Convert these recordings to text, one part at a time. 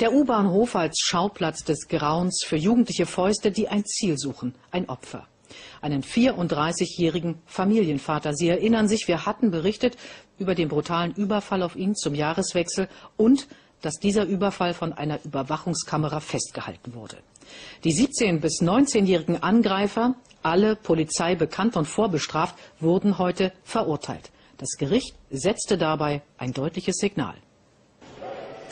Der U-Bahnhof als Schauplatz des Grauens für jugendliche Fäuste, die ein Ziel suchen, ein Opfer. Einen 34-jährigen Familienvater. Sie erinnern sich, wir hatten berichtet über den brutalen Überfall auf ihn zum Jahreswechsel und dass dieser Überfall von einer Überwachungskamera festgehalten wurde. Die 17- bis 19-jährigen Angreifer, alle Polizei bekannt und vorbestraft, wurden heute verurteilt. Das Gericht setzte dabei ein deutliches Signal.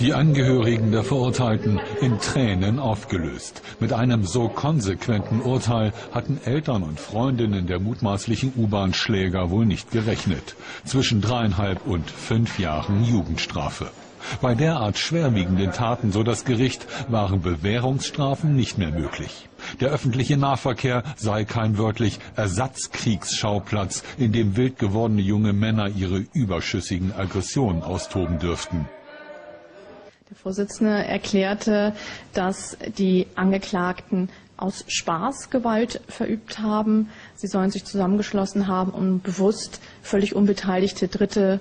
Die Angehörigen der Verurteilten in Tränen aufgelöst. Mit einem so konsequenten Urteil hatten Eltern und Freundinnen der mutmaßlichen U-Bahn-Schläger wohl nicht gerechnet. Zwischen dreieinhalb und fünf Jahren Jugendstrafe. Bei derart schwerwiegenden Taten, so das Gericht, waren Bewährungsstrafen nicht mehr möglich. Der öffentliche Nahverkehr sei kein wörtlich Ersatzkriegsschauplatz, in dem wild gewordene junge Männer ihre überschüssigen Aggressionen austoben dürften. Der Vorsitzende erklärte, dass die Angeklagten aus Spaß Gewalt verübt haben. Sie sollen sich zusammengeschlossen haben, um bewusst völlig unbeteiligte Dritte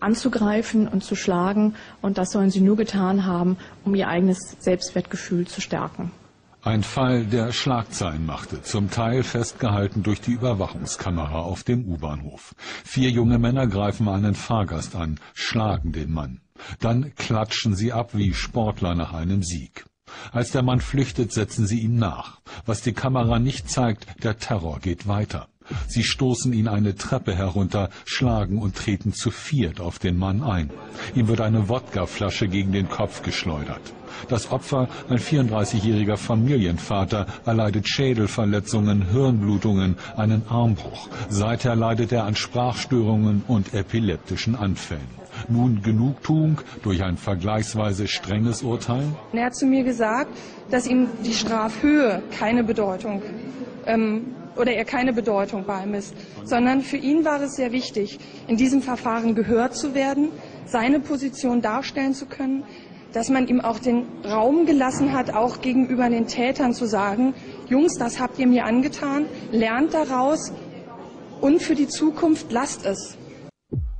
anzugreifen und zu schlagen. Und das sollen sie nur getan haben, um ihr eigenes Selbstwertgefühl zu stärken. Ein Fall, der Schlagzeilen machte, zum Teil festgehalten durch die Überwachungskamera auf dem U-Bahnhof. Vier junge Männer greifen einen Fahrgast an, schlagen den Mann. Dann klatschen sie ab wie Sportler nach einem Sieg. Als der Mann flüchtet, setzen sie ihm nach. Was die Kamera nicht zeigt, der Terror geht weiter. Sie stoßen ihn eine Treppe herunter, schlagen und treten zu viert auf den Mann ein. Ihm wird eine Wodkaflasche gegen den Kopf geschleudert. Das Opfer, ein 34-jähriger Familienvater, erleidet Schädelverletzungen, Hirnblutungen, einen Armbruch. Seither leidet er an Sprachstörungen und epileptischen Anfällen. Nun Genugtuung durch ein vergleichsweise strenges Urteil? Er hat zu mir gesagt, dass ihm die Strafhöhe keine Bedeutung ähm, oder er keine Bedeutung beimisst, sondern für ihn war es sehr wichtig, in diesem Verfahren gehört zu werden, seine Position darstellen zu können, dass man ihm auch den Raum gelassen hat, auch gegenüber den Tätern zu sagen, Jungs, das habt ihr mir angetan, lernt daraus und für die Zukunft lasst es.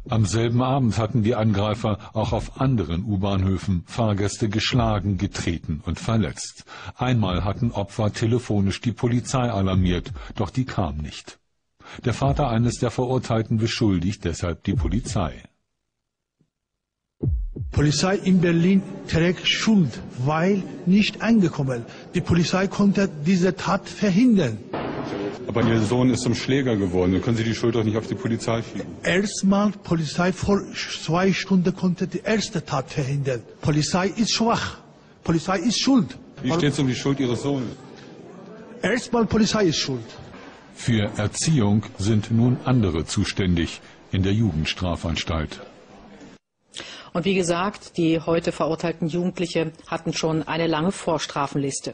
Am selben Abend hatten die Angreifer auch auf anderen U-Bahnhöfen Fahrgäste geschlagen, getreten und verletzt. Einmal hatten Opfer telefonisch die Polizei alarmiert, doch die kam nicht. Der Vater eines der Verurteilten beschuldigt deshalb die Polizei. Polizei in Berlin trägt Schuld, weil nicht angekommen. Die Polizei konnte diese Tat verhindern. Aber Ihr Sohn ist zum Schläger geworden. Dann können Sie die Schuld doch nicht auf die Polizei schieben. Erstmal Polizei vor zwei Stunden konnte die erste Tat verhindern. Polizei ist schwach. Polizei ist schuld. Wie steht es um die Schuld Ihres Sohnes? Erstmal Polizei ist schuld. Für Erziehung sind nun andere zuständig in der Jugendstrafanstalt. Und wie gesagt, die heute verurteilten Jugendliche hatten schon eine lange Vorstrafenliste.